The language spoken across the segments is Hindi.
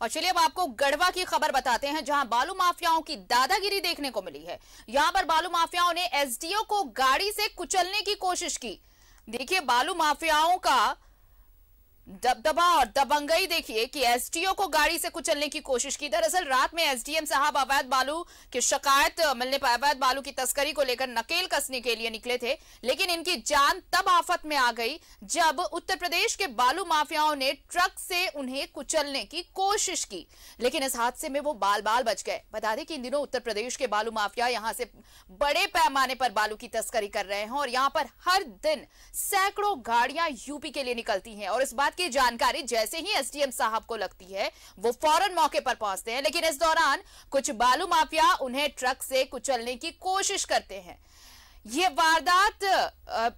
और चलिए अब आपको गढ़वा की खबर बताते हैं, जहाँ बालू माफियाओं की दादागिरी देखने को मिली है। यहाँ पर बालू माफियाओं ने एसडीओ को गाड़ी से कुचलने की कोशिश की। देखिए, बालू माफियाओं का दबदबा और दबंगई देखिए कि एसडीओ को गाड़ी से कुचलने की कोशिश की। दरअसल रात में एसडीएम साहब अवैध बालू की शिकायत, मिलने पर अवैध बालू की तस्करी को लेकर नकेल कसने के लिए निकले थे, लेकिन इनकी जान तब आफत में आ गई जब उत्तर प्रदेश के बालू माफियाओं ने ट्रक से उन्हें कुचलने की कोशिश की। लेकिन इस हादसे में वो बाल बाल बच गए। बता दें कि इन दिनों उत्तर प्रदेश के बालू माफिया यहाँ से बड़े पैमाने पर बालू की तस्करी कर रहे हैं और यहाँ पर हर दिन सैकड़ों गाड़ियाँ यूपी के लिए निकलती हैं और इस बात की जानकारी जैसे ही एसडीएम साहब को लगती है, वो फ़ौरन मौके पर पहुँचते हैं। लेकिन इस दौरान कुछ बालू माफिया उन्हें ट्रक से कुचलने की कोशिश करते हैं। ये वारदात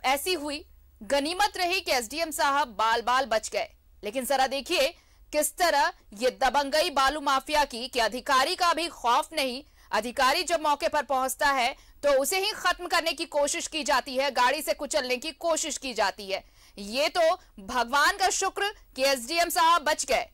ऐसी हुई। गनीमत रही कि एसडीएम साहब बाल बाल बच गए। लेकिन जरा देखिए किस तरह ये दबंगई बालू माफिया की कि अधिकारी का भी खौफ नहीं, अधिकारी जब मौके पर पहुँचता है तो उसे ही खत्म करने की कोशिश की जाती है, गाड़ी से कुचलने की कोशिश की जाती है। ये तो भगवान का शुक्र कि एसडीएम साहब बच गए।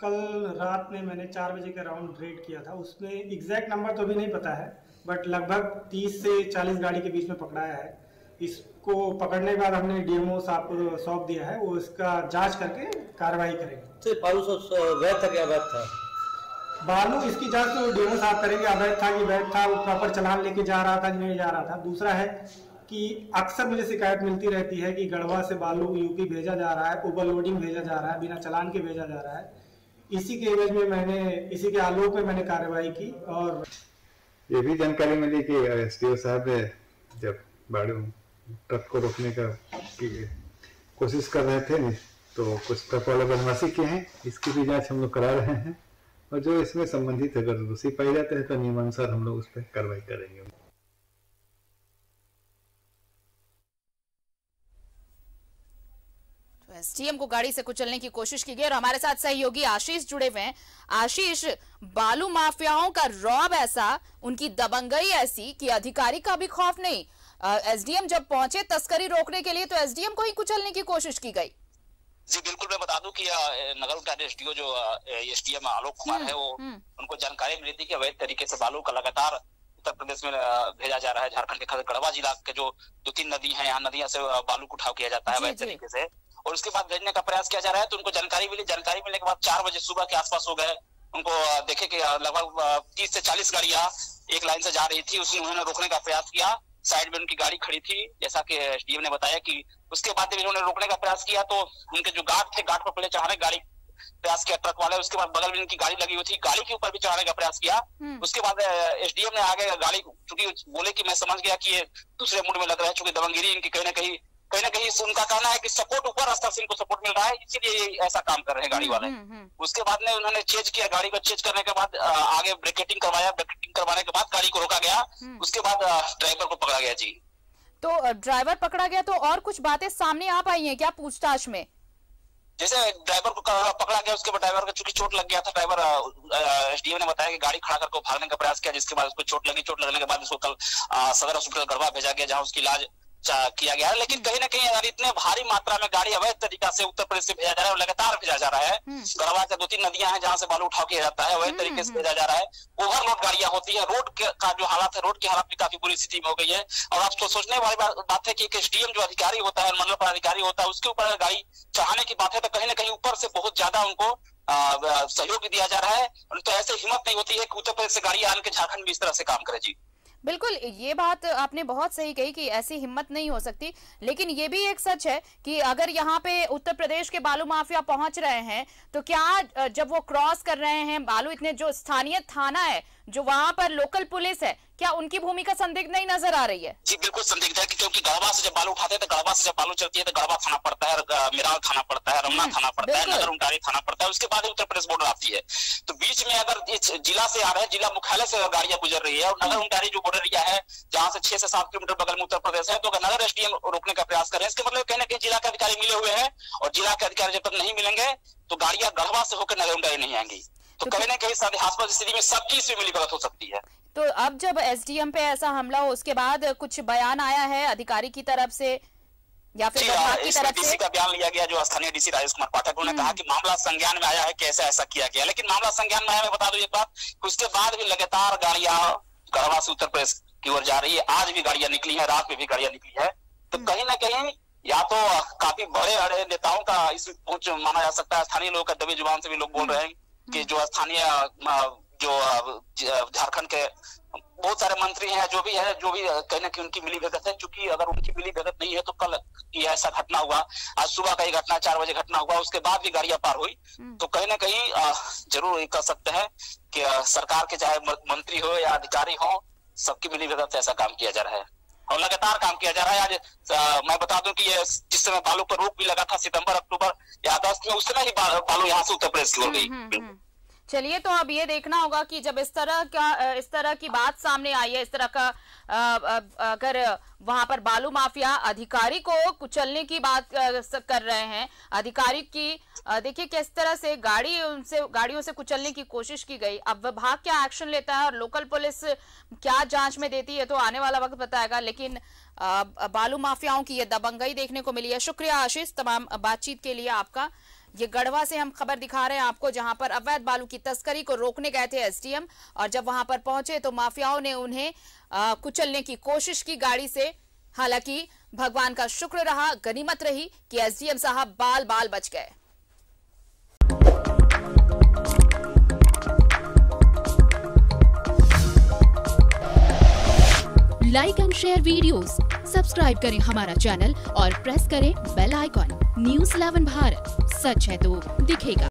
कल रात में मैंने चार बजे का राउंड रेड किया था उसमें एग्जैक्ट नंबर तो अभी नहीं पता है बट लगभग 30 से 40 गाड़ी के बीच में पकड़ाया है। इसको पकड़ने के बाद हमने डीएमओ साहब को सौंप दिया है वो इसका जाँच करके कार्रवाई करेंगे। तो वैध था क्या वैध था बालू इसकी जाँच तो डेमो साफ़ करेंगे, अवैध था कि वैध था, वो प्रॉपर चलान लेके जा रहा था कि नहीं जा रहा था। दूसरा है कि अक्सर मुझे शिकायत मिलती रहती है कि गढ़वा से बालू यूपी भेजा जा रहा है ओवरलोडिंग भेजा जा रहा है, बिना चलान के भेजा जा रहा है। इसी के एवज में मैंने, इसी के आलोक में मैंने कार्रवाई की और ये भी जानकारी मिली कि एस साहब जब बालू ट्रक को रोकने का कोशिश कर रहे थे तो कुछ ट्रक वाले बदमाशी किए हैं, इसकी भी जाँच हम लोग करा रहे हैं। और जो इसमें संबंधित अगर दोषी पाए जाते हैं तो नियमानुसार हम लोग उस पर कार्रवाई करेंगे। तो एसटीएम को गाड़ी से कुचलने की कोशिश की गई और हमारे साथ सहयोगी आशीष जुड़े हुए हैं। आशीष, बालू माफियाओं का रौब ऐसा, उनकी दबंगई ऐसी कि अधिकारी का भी खौफ नहीं। एसडीएम जब पहुँचे तस्करी रोकने के लिए तो एसडीएम को ही कुचलने की कोशिश की गई। जी बिल्कुल मैं बता दूँ कि नगर उद्यान एसडीओ जो एसडीएम आलोक कुमार हम्म, है वो हम्म। उनको जानकारी मिली थी कि अवैध तरीके से बालू का लगातार उत्तर प्रदेश में भेजा जा रहा है। झारखंड के गढ़वा जिला के जो दो तीन नदी है यहाँ नदियाँ से बालू को उठाव किया जाता है अवैध तरीके से। और उसके बाद भेजने का प्रयास किया जा रहा है तो उनको जानकारी मिली। जानकारी मिलने के बाद चार बजे सुबह के आसपास हो गए। उनको देखे कि लगभग तीस से चालीस गाड़ियाँ एक लाइन से जा रही थी उसने उन्होंने रोकने का प्रयास किया। साइड में उनकी गाड़ी खड़ी थी। जैसा कि डीएम ने बताया कि उसके बाद जब इन्होंने रोकने का प्रयास किया तो उनके जो गार्ड थे गार्ड पर पहले चढ़ाने गाड़ी प्रयास किया ट्रक वाले। उसके बाद बगल में इनकी गाड़ी लगी हुई थी गाड़ी के ऊपर भी चढ़ाने का प्रयास किया। हम्म। उसके बाद एसडीएम ने आगे गाड़ी चूँकि बोले कि मैं समझ गया कि ये दूसरे मूड में लग रहा है चूँकि दबंगिरी इनकी कहीं ना कहीं कहीं ना कहीं उनका कहना है कि सपोर्ट ऊपर स्तर से इनको सपोर्ट मिल रहा है इसीलिए ऐसा काम कर रहे हैं गाड़ी वाले। हम्म, हम्म, उसके बाद में उन्होंने चेंज किया गाड़ी को चेंज करने के बाद आगे ब्रेकेटिंग करवाया ब्रेकेटिंग करवाने के बाद गाड़ी को रोका गया। उसके बाद ड्राइवर को पकड़ा गया जी। तो ड्राइवर पकड़ा गया तो और कुछ बातें सामने आ पाई हैं क्या पूछताछ में? जैसे ड्राइवर को पकड़ा गया उसके बाद ड्राइवर को चूँकि चोट लग गया था ड्राइवर एसडीएम ने बताया कि गाड़ी खड़ा करके भागने का प्रयास किया जिसके बाद उसको चोट लगी चोट लगने के बाद उसको कल सदर हॉस्पिटल गढ़वा भेजा गया जहाँ उसकी इलाज किया गया है लेकिन कहीं ना कहीं अगर इतने भारी मात्रा में गाड़ी अवैध तरीका से उत्तर प्रदेश से भेजा जा रहा है लगातार भेजा जा रहा है। हम्म। गढ़वा के दो तीन नदियाँ हैं जहाँ से बालू उठा किया जाता है अवैध तरीके से हम्म, भेजा जा रहा है। ओवरलोड गाड़ियाँ होती है रोड का जो हालात है रोड की हालत भी काफ़ी बुरी स्थिति में हो गई है। और आप तो सोचने वाली बात है कि एसडीएम जो अधिकारी होता है मंडल पदाधिकारी होता है उसके ऊपर गाड़ी चढ़ाने की बात है तो कहीं ना कहीं ऊपर से बहुत ज़्यादा उनको सहयोग दिया जा रहा है। तो ऐसे हिम्मत नहीं होती है कि उत्तर प्रदेश से गाड़ी आने के झारखंड भी इस तरह से काम करे। जी। बिल्कुल, ये बात आपने बहुत सही कही कि ऐसी हिम्मत नहीं हो सकती। लेकिन ये भी एक सच है कि अगर यहाँ पे उत्तर प्रदेश के बालू माफिया पहुँच रहे हैं तो क्या जब वो क्रॉस कर रहे हैं बालू, इतने जो स्थानीय थाना है, जो वहाँ पर लोकल पुलिस है, क्या उनकी भूमिका संदिग्ध नहीं नज़र आ रही है? जी, बिल्कुल संदिग्ध है क्योंकि गढ़वा से जब बालू उठाते हैं तो गढ़वा से जब बालू चलती है तो गढ़वा थाना पड़ता है मिराल थाना पड़ता है रमना थाना पड़ता है नगर उंटारी थाना पड़ता है उसके बाद उत्तर प्रदेश बॉर्डर आती है। तो बीच में अगर इस जिला से आ रहे हैं जिला मुख्यालय से गाड़ियाँ गुजर रही है और नगर उंटारी जो बॉर्डर एरिया है जहाँ से छह से सात किलोमीटर बगल में उत्तर प्रदेश है तो अगर नगर एसडीएम रोकने का प्रयास करें इसके मतलब कहीं ना कहीं जिला के अधिकारी मिले हुए हैं और जिला के अधिकारी जब तक नहीं मिलेंगे तो गाड़ियाँ गढ़वा से होकर नगर उंटारी नहीं आएँगी। तो, तो कहीं ना कहीं हास्पताल स्थिति में सबकी इसमें मिली भगत हो सकती है। तो अब जब एसडीएम पे ऐसा हमला हो उसके बाद कुछ बयान आया है अधिकारी की तरफ़ से या फिर की तरफ़ डीसी का बयान लिया गया जो स्थानीय डीसी राजेश कुमार पाठक उन्होंने कहा कि मामला संज्ञान में आया है कैसे ऐसा किया गया? लेकिन मामला संज्ञान में आया मैं बता दूँ एक बात उसके बाद भी लगातार गाड़ियाँ गढ़वा से उत्तर प्रदेश की ओर जा रही है आज भी गाड़ियाँ निकली है रात में भी गाड़ियाँ निकली है तो कहीं ना कहीं या तो काफ़ी बड़े बड़े नेताओं का इसमें पहुँच माना जा सकता है स्थानीय लोग का दबी ज़ुबान से भी लोग बोल रहे हैं कि जो स्थानीय जो झारखंड के बहुत सारे मंत्री हैं जो भी है जो भी कहीं ना कहीं उनकी मिली भगत है क्योंकि अगर उनकी मिली भगत नहीं है तो कल ये ऐसा घटना हुआ। आज सुबह का ये घटना चार बजे घटना हुआ उसके बाद भी गाड़ियाँ पार हुई। तो कहीं ना कहीं ज़रूर ये कह सकते हैं कि सरकार के चाहे मंत्री हो या अधिकारी हो सबकी मिली भगत से ऐसा काम किया जा रहा है। और लगातार काम किया जा रहा है। आज मैं बता दूँ कि ये जिस समय बालू पर रोक भी लगा था सितंबर अक्टूबर या अगस्त में उस समय ही बालू यहाँ से उत्तर प्रदेश की ओर गई। हम्म। चलिए तो अब ये देखना होगा कि जब इस तरह का, इस तरह की बात सामने आई है, इस तरह का अगर वहाँ पर बालू माफिया अधिकारी को कुचलने की बात कर रहे हैं, अधिकारी की देखिए किस तरह से गाड़ी उनसे, गाड़ियों से कुचलने की कोशिश की गई। अब विभाग क्या एक्शन लेता है और लोकल पुलिस क्या जाँच में देती है तो आने वाला वक्त बताएगा, लेकिन बालू माफियाओं की यह दबंगई देखने को मिली है। शुक्रिया आशीष, तमाम बातचीत के लिए आपका ये गढ़वा से हम खबर दिखा रहे हैं आपको जहाँ पर अवैध बालू की तस्करी को रोकने गए थे एसडीएम और जब वहाँ पर पहुँचे तो माफियाओं ने उन्हें कुचलने की कोशिश की गाड़ी से। हालाँकि भगवान का शुक्र रहा गनीमत रही कि एसडीएम साहब बाल बाल बच गए। Like and share videos, subscribe करें हमारा चैनल और प्रेस करें बेल आइकॉन न्यूज़ 11 भारत सच है तो दिखेगा।